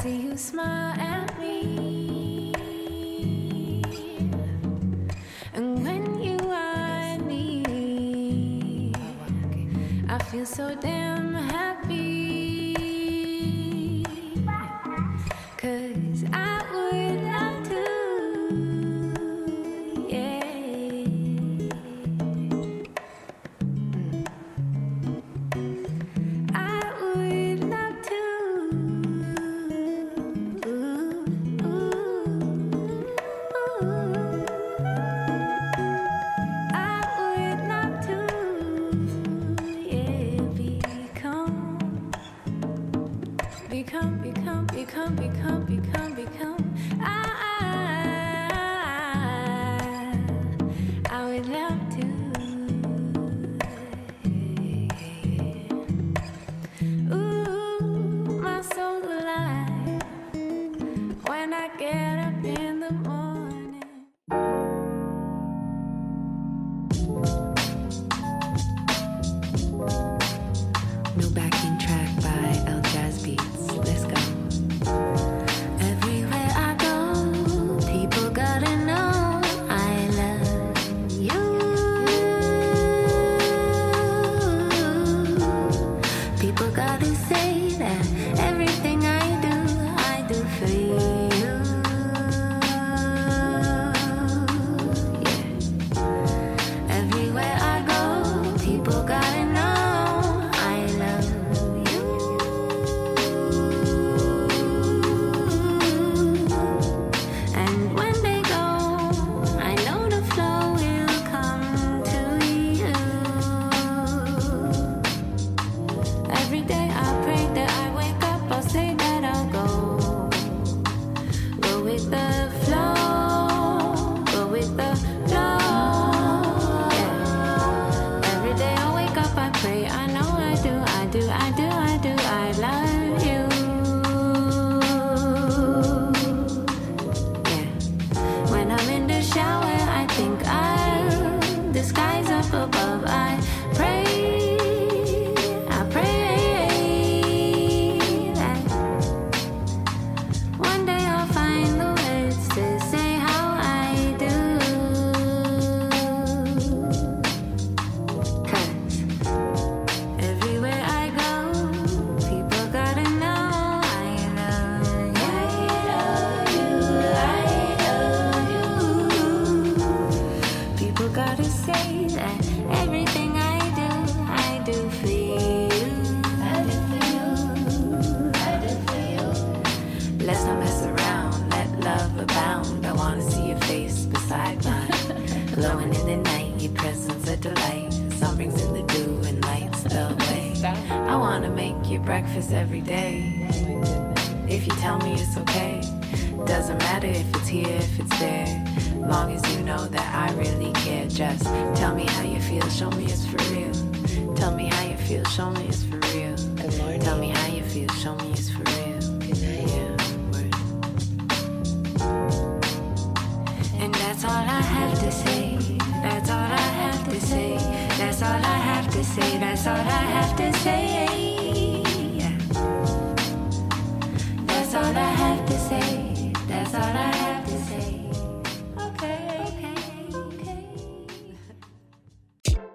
see you smile at me. And when you are near, I feel so damn happy. your presence a delight. Sun brings in the dew and lights the way. I wanna make you breakfast every day. If you tell me it's okay, doesn't matter if it's here, if it's there. Long as you know that I really care, just tell me how you feel, show me it's for real. Tell me how you feel, show me it's for real. Tell me how you feel, show me it's for real. Yeah, and that's all I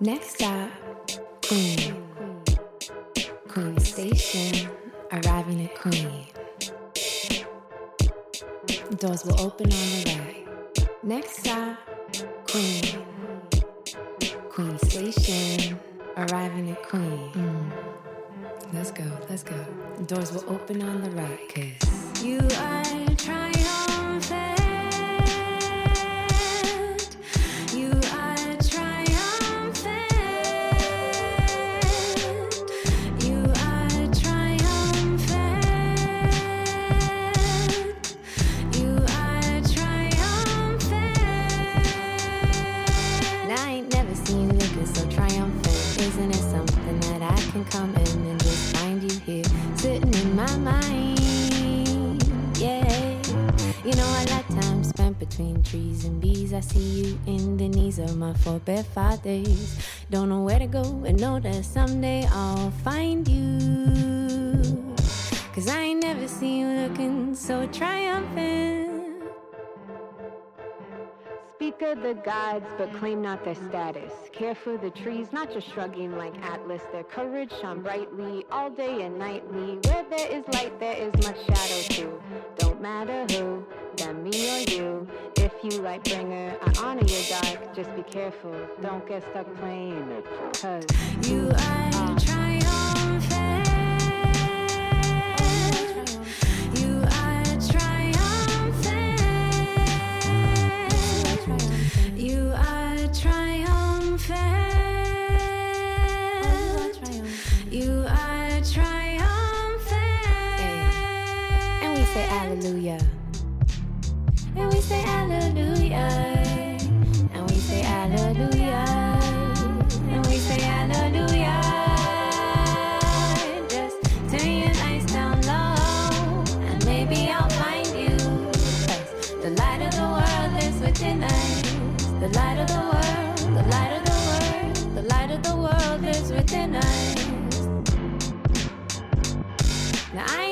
Next stop, Queen. Queen Station, arriving at Queen. Doors will open on the right. Next stop, Queen. Queen Station, arriving at Queen. Mm. Let's go, let's go. Doors will open on the right, cause you are triumphant. between trees and bees. I see you in the knees of my four fathers. Don't know where to go but know that someday I'll find you. Cause I ain't never seen you looking so triumphant. Of the gods, but claim not their status. Care for the trees, not just shrugging like Atlas. Their courage shone brightly all day and nightly. Where there is light, there is much shadow too. Don't matter who, them, me or you. If you like bringer, I honor your dark. Just be careful, don't get stuck playing it. Cause You are uh. triumphant. Say hallelujah. And we say hallelujah. And we say hallelujah. And we say hallelujah. Just turn your lights down low. And maybe I'll find you. 'Cause the light of the world is within us. The light of the world, the light of the world, the light of the world is within us. Now I